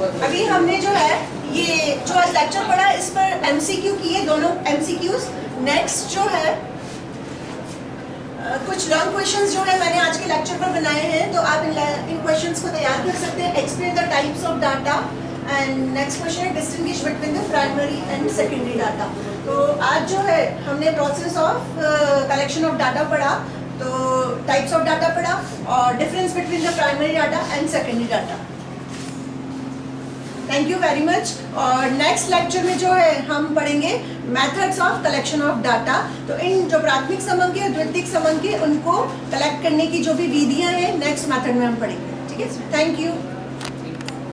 अभी हमने जो है ये जो आज लेक्चर पढ़ा इस पर एमसीक्यू किए दोनों एमसीक्यूज नेक्स्ट जो है कुछ लॉन्ग क्वेश्चंस जो है मैंने आज के लेक्चर पर बनाए हैं तो आप इन, इन क्वेश्चंस को तैयार कर सकते हैं. Explain the types of data and next question है distinguish between the primary and secondary data तो आज जो है हमने process of collection of data पढ़ा. तो टाइप्स ऑफ़ डाटा पढ़ा और difference between the primary data and secondary data thank you very much और नेक्स्ट लेक्चर में जो है, हम पढ़ेंगे methods of collection of data तो इन जो प्राथमिक समंग के द्वितीय समंग के उनको कलेक्ट करने की जो भी विधियाँ हैं नेक्स्ट मेथड में हम पढ़ेंगे। ठीक है? Thank you